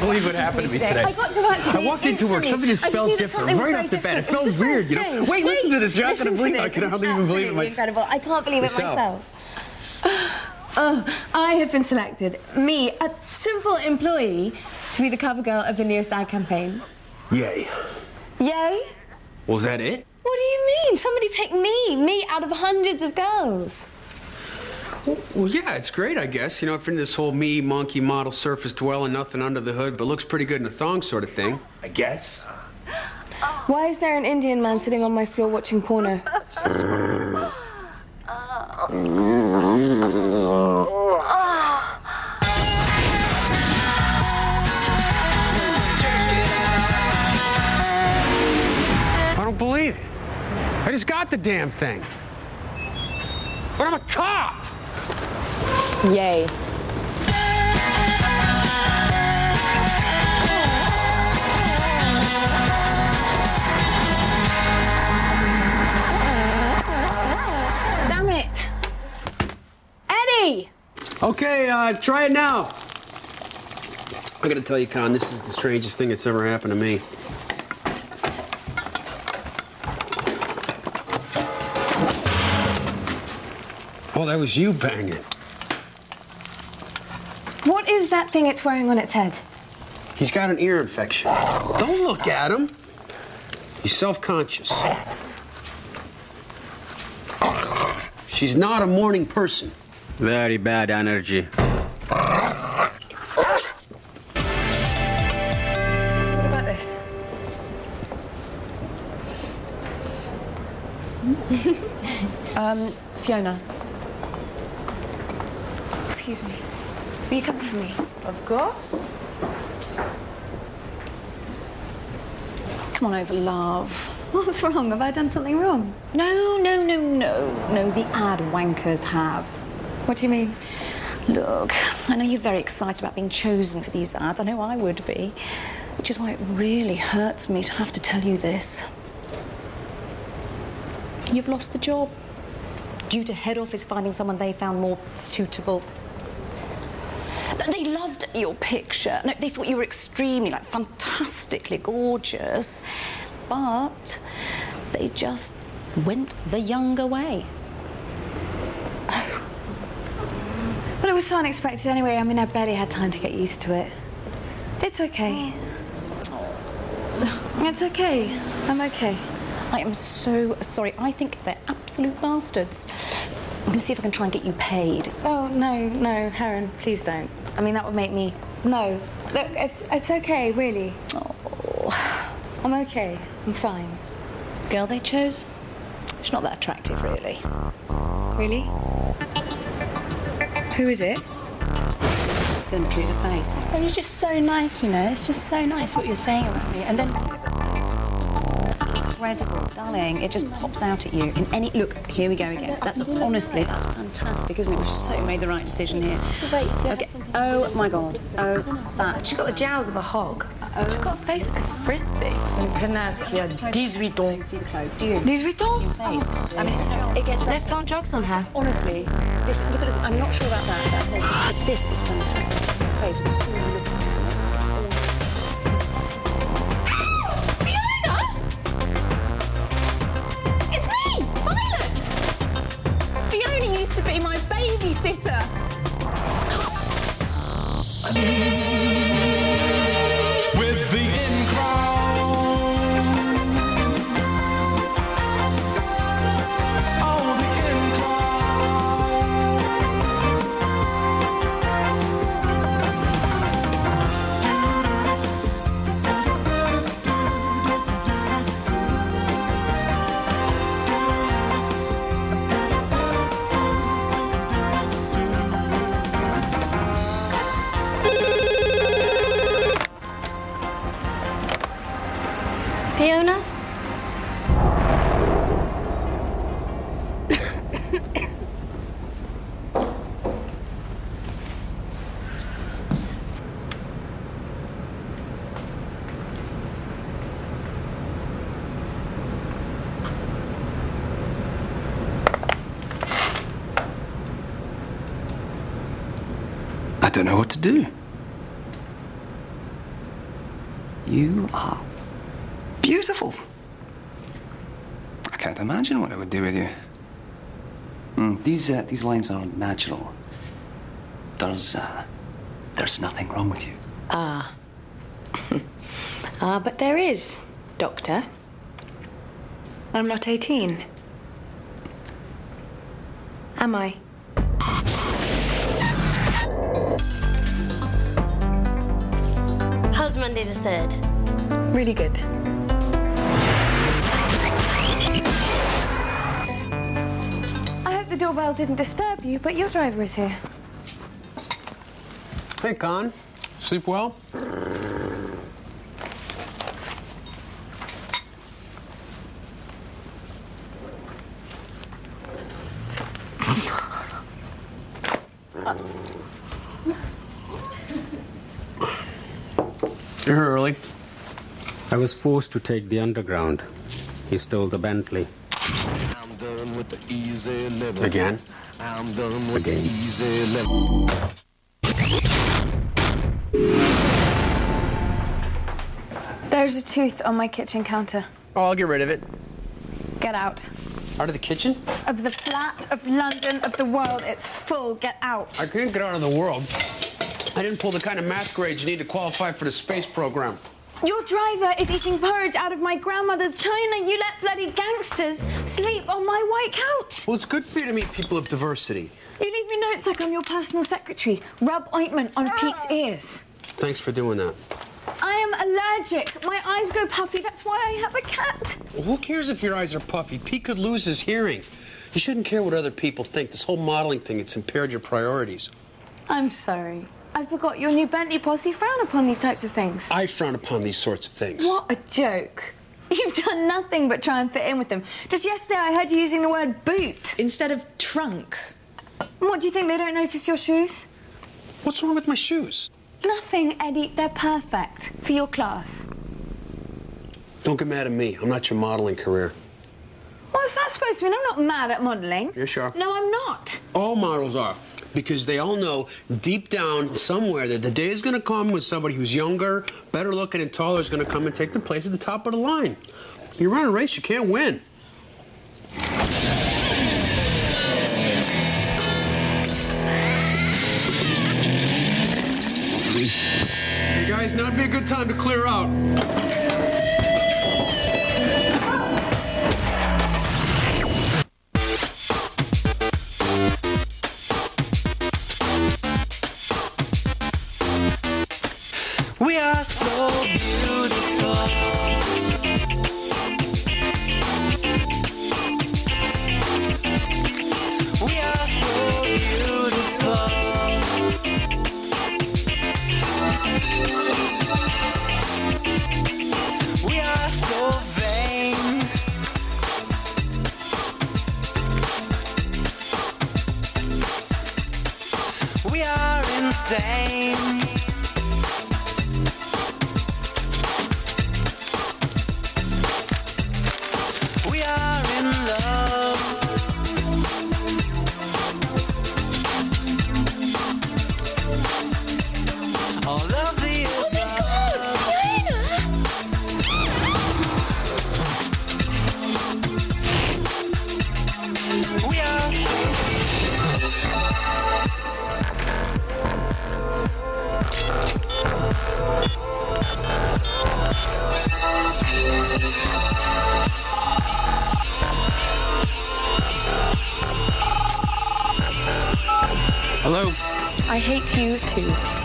can't believe what happened to me today. I got to work today I walked into work, something just felt different right off the bat. It felt was just very weird, you know? Wait, listen to this. You're not gonna believe it. I can hardly even believe it myself. incredible. I can't believe it myself. Oh, I have been selected. Me, a simple employee, to be the cover girl of the newest ad campaign. Yay. Yay? Was that it? What do you mean? Somebody picked me, me out of hundreds of girls. Well, yeah, it's great, I guess. You know, if for this whole me, monkey model, surface dwelling, nothing under the hood, but looks pretty good in a thong sort of thing. I guess. Why is there an Indian man sitting on my floor watching porno? I don't believe it. I just got the damn thing. But I'm a cop! Yay. Damn it! Eddie! Okay, uh, try it now. I gotta tell you, Con, this is the strangest thing that's ever happened to me. Oh, that was you banging. What is that thing it's wearing on its head? He's got an ear infection. Don't look at him. He's self conscious. She's not a morning person. Very bad energy. What about this? Um, Fiona. Excuse me. Will you cover for me? Of course. Come on over, love. What's wrong? Have I done something wrong? No, no, no, no. No, the ad wankers have. What do you mean? Look, I know you're very excited about being chosen for these ads. I know I would be. Which is why it really hurts me to have to tell you this. You've lost the job. Due to head office finding someone they found more suitable. They loved your picture. No, they thought you were extremely, like, fantastically gorgeous. But they just went the younger way. Well, it was so unexpected anyway. I mean, I barely had time to get used to it. It's okay. Mm. It's okay. I'm okay. I am so sorry. I think they're absolute bastards. I'm going to see if I can try and get you paid. Oh, no, no, Heron, please don't. I mean, that would make me. No. Look, it's, it's okay, really. Oh, I'm okay. I'm fine. the girl they chose? She's not that attractive, really. Really? Who is it? Symmetry of the face. Well, you're just so nice, you know. It's just so nice what you're saying about me. And then Incredible, darling. It just pops out at you in any. Look, here we go again. That's honestly, that's fantastic, isn't it? We've so made the right decision here. Wait, see, I Okay. Oh my God. Oh, that. She's got the jowls of a hog. She's got a face like a frisbee. Oh. Une penasse qui a 18 ans. Don't see the clothes, do you? 18 ans? Oh I mean, it's, It gets Let's plant drugs on her. honestly, this. Look at it. I'm not sure about that. that but this is fantastic. Her face was all I don't know what to do. You are beautiful. I can't imagine what I would do with you. Mm, these uh, these lines are natural. There's uh, there's nothing wrong with you. Ah. ah, but there is, Doctor. I'm not 18. Am I? How's Monday the 3rd? Really good. I hope the doorbell didn't disturb you, but your driver is here. Hey, Con. Sleep well? You're here early. I was forced to take the underground. He stole the Bentley. I'm done with the easy living. Again? I'm done with Again. the easy living. There's a tooth on my kitchen counter. Oh, I'll get rid of it. Get out. Out of the kitchen? Of the flat, of London, of the world. It's full. Get out. I can't get out of the world. I didn't pull the kind of math grades you need to qualify for the space program. Your driver is eating porridge out of my grandmother's china. You let bloody gangsters sleep on my white couch. Well, it's good for you to meet people of diversity. You leave me notes like I'm your personal secretary. Rub ointment on Pete's ah. ears. Thanks for doing that. I am allergic. My eyes go puffy. That's why I have a cat. Well, who cares if your eyes are puffy? Pete could lose his hearing. You shouldn't care what other people think. This whole modeling thing, it's impaired your priorities. I'm sorry. I forgot your new Bentley posse frown upon these types of things. I frown upon these sorts of things. What a joke. You've done nothing but try and fit in with them. Just yesterday I heard you using the word boot. Instead of trunk. What do you think they don't notice your shoes? What's wrong with my shoes? Nothing, Eddie. They're perfect for your class. Don't get mad at me. I'm not your modeling career. What's that supposed to mean? I'm not mad at modelling. You're sure? No, I'm not. All models are. Because they all know deep down somewhere that the day is going to come when somebody who's younger, better looking, and taller is going to come and take the place at the top of the line. You run a race, you can't win. Hey guys, now'd be a good time to clear out. bem. Hate you too.